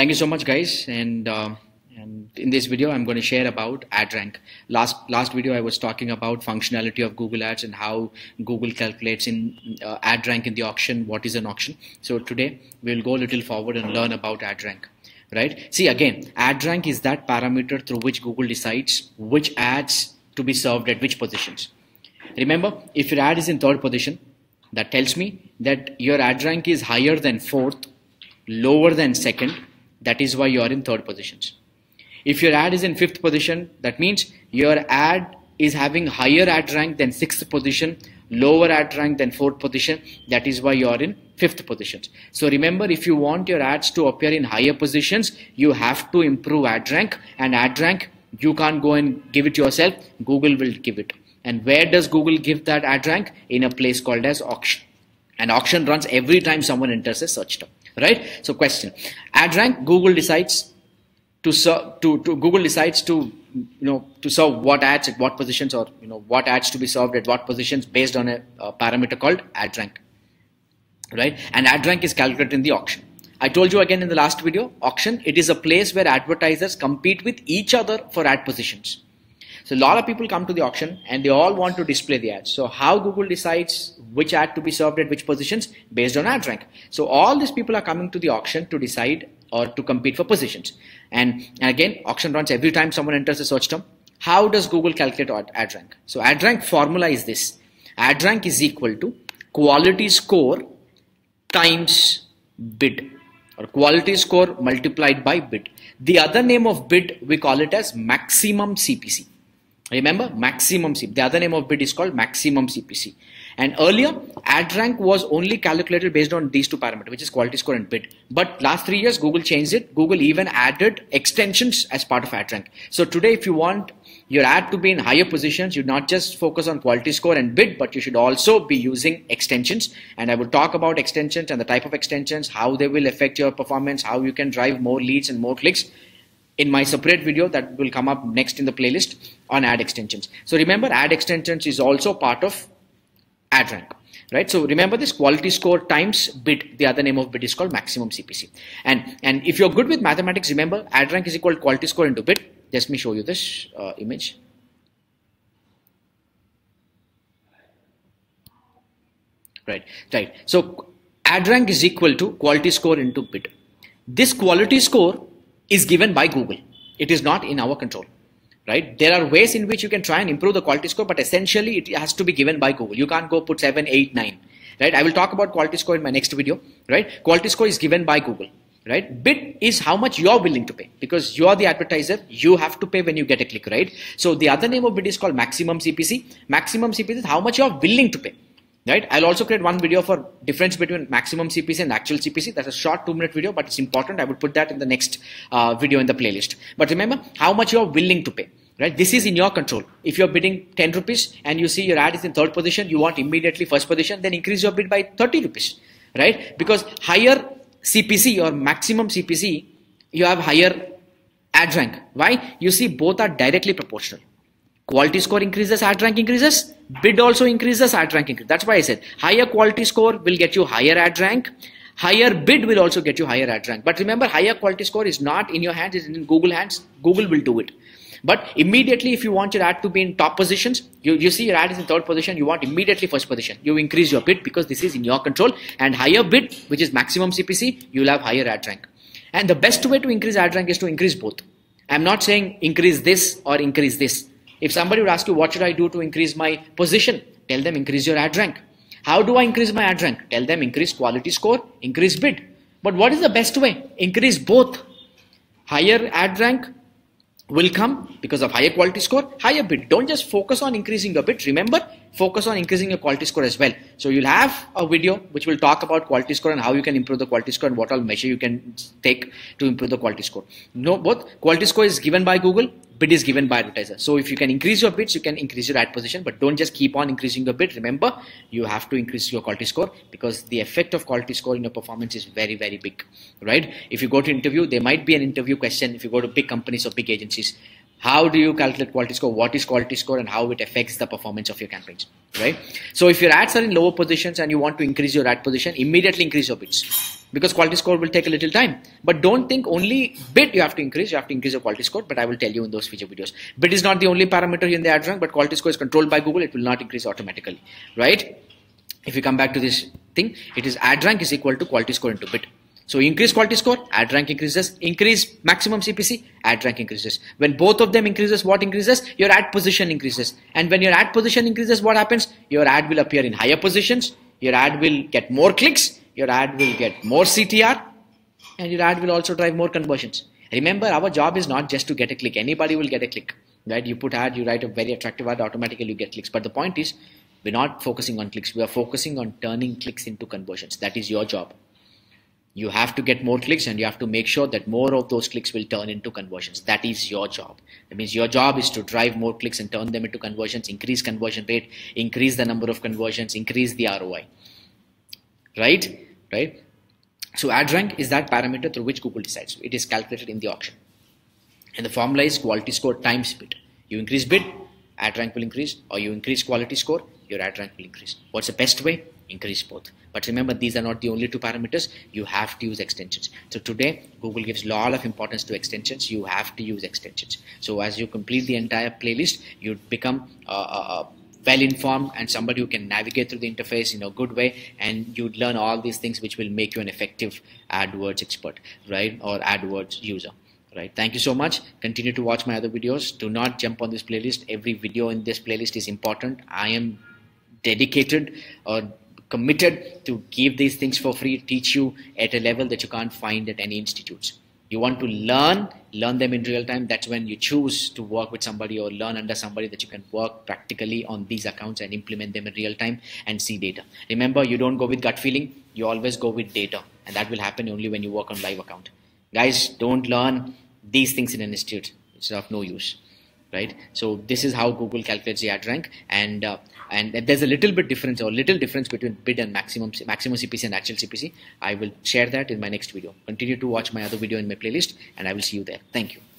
Thank you so much, guys. And uh, and in this video, I'm going to share about AdRank. Last last video, I was talking about functionality of Google Ads and how Google calculates in uh, AdRank in the auction. What is an auction? So today, we'll go a little forward and learn about ad rank Right? See again, ad rank is that parameter through which Google decides which ads to be served at which positions. Remember, if your ad is in third position, that tells me that your ad rank is higher than fourth, lower than second. That is why you are in third positions. If your ad is in fifth position, that means your ad is having higher ad rank than sixth position, lower ad rank than fourth position. That is why you are in fifth positions. So remember, if you want your ads to appear in higher positions, you have to improve ad rank and ad rank. You can't go and give it yourself. Google will give it. And where does Google give that ad rank? In a place called as auction. An auction runs every time someone enters a search term, right? So question, ad rank, Google decides to, serve, to, to Google decides to, you know, to serve what ads at what positions or, you know, what ads to be served at what positions based on a, a parameter called ad rank, right? And ad rank is calculated in the auction. I told you again in the last video, auction, it is a place where advertisers compete with each other for ad positions so a lot of people come to the auction and they all want to display the ads. So how Google decides which ad to be served at which positions based on ad rank. So all these people are coming to the auction to decide or to compete for positions. And, and again, auction runs every time someone enters a search term. How does Google calculate ad rank? So ad rank formula is this. Ad rank is equal to quality score times bid or quality score multiplied by bid. The other name of bid, we call it as maximum CPC. Remember, maximum CPC. The other name of bid is called maximum CPC. And earlier, ad rank was only calculated based on these two parameters, which is quality score and bid. But last three years, Google changed it. Google even added extensions as part of ad rank. So today, if you want your ad to be in higher positions, you not just focus on quality score and bid, but you should also be using extensions. And I will talk about extensions and the type of extensions, how they will affect your performance, how you can drive more leads and more clicks in my separate video that will come up next in the playlist on ad extensions. So remember ad extensions is also part of ad rank right? So remember this quality score times bid. The other name of bid is called maximum cpc and and if you're good with mathematics remember ad rank is equal to quality score into bid. Let me show you this uh, image. Right right. So ad rank is equal to quality score into bid. This quality score is given by Google. It is not in our control. Right? There are ways in which you can try and improve the quality score, but essentially it has to be given by Google. You can't go put 7, 8, 9. Right? I will talk about quality score in my next video. Right? Quality score is given by Google. Right? Bid is how much you're willing to pay because you're the advertiser. You have to pay when you get a click, right? So the other name of bid is called maximum CPC. Maximum CPC is how much you're willing to pay right? I'll also create one video for difference between maximum cpc and actual cpc that's a short two minute video but it's important. I will put that in the next uh, video in the playlist. But remember how much you're willing to pay right? This is in your control. If you're bidding 10 rupees and you see your ad is in third position you want immediately first position then increase your bid by 30 rupees right? Because higher cpc or maximum cpc you have higher ad rank. Why? You see both are directly proportional quality score increases, ad rank increases, bid also increases, ad rank increases. That's why I said higher quality score will get you higher ad rank, higher bid will also get you higher ad rank. But remember, higher quality score is not in your hands, it's in Google hands. Google will do it. But immediately, if you want your ad to be in top positions, you, you see your ad is in third position, you want immediately first position. You increase your bid because this is in your control. And higher bid, which is maximum CPC, you'll have higher ad rank. And the best way to increase ad rank is to increase both. I'm not saying increase this or increase this. If somebody would ask you, what should I do to increase my position? Tell them increase your ad rank. How do I increase my ad rank? Tell them increase quality score, increase bid. But what is the best way? Increase both. Higher ad rank will come because of higher quality score, higher bid. Don't just focus on increasing your bid. Remember, focus on increasing your quality score as well. So you'll have a video which will talk about quality score and how you can improve the quality score and what all measure you can take to improve the quality score. No, both quality score is given by Google, bid is given by advertiser. So if you can increase your bids, you can increase your ad position, but don't just keep on increasing your bid. Remember, you have to increase your quality score because the effect of quality score in your performance is very, very big, right? If you go to interview, there might be an interview question. If you go to big companies or big agencies, how do you calculate quality score? What is quality score and how it affects the performance of your campaigns right? So if your ads are in lower positions and you want to increase your ad position immediately increase your bids. Because quality score will take a little time. But don't think only bid you have to increase you have to increase your quality score. But i will tell you in those future videos. Bid is not the only parameter in the ad rank but quality score is controlled by google. It will not increase automatically right? If you come back to this thing it is ad rank is equal to quality score into bid so increase quality score, ad rank increases. Increase maximum CPC, ad rank increases. When both of them increases, what increases? Your ad position increases. And when your ad position increases, what happens? Your ad will appear in higher positions. Your ad will get more clicks. Your ad will get more CTR. And your ad will also drive more conversions. Remember, our job is not just to get a click. Anybody will get a click. Right? You put ad, you write a very attractive ad, automatically you get clicks. But the point is, we're not focusing on clicks. We are focusing on turning clicks into conversions. That is your job you have to get more clicks and you have to make sure that more of those clicks will turn into conversions. That is your job. That means your job is to drive more clicks and turn them into conversions increase conversion rate increase the number of conversions increase the roi right? Right? So ad rank is that parameter through which google decides. It is calculated in the auction. And the formula is quality score times bid. You increase bid ad rank will increase or you increase quality score your ad rank will increase. What's the best way increase both. But remember, these are not the only two parameters. You have to use extensions. So today, Google gives a lot of importance to extensions. You have to use extensions. So as you complete the entire playlist, you become uh, uh, uh, well informed and somebody who can navigate through the interface in a good way and you'd learn all these things which will make you an effective AdWords expert, right? Or AdWords user right thank you so much continue to watch my other videos do not jump on this playlist every video in this playlist is important i am dedicated or committed to give these things for free, teach you at a level that you can't find at any institutes. You want to learn, learn them in real time. That's when you choose to work with somebody or learn under somebody that you can work practically on these accounts and implement them in real time and see data. Remember, you don't go with gut feeling, you always go with data. And that will happen only when you work on live account. Guys, don't learn these things in an institute. It's of no use right so this is how google calculates the ad rank and uh, and there's a little bit difference or little difference between bid and maximum maximum cpc and actual cpc i will share that in my next video. Continue to watch my other video in my playlist and i will see you there. Thank you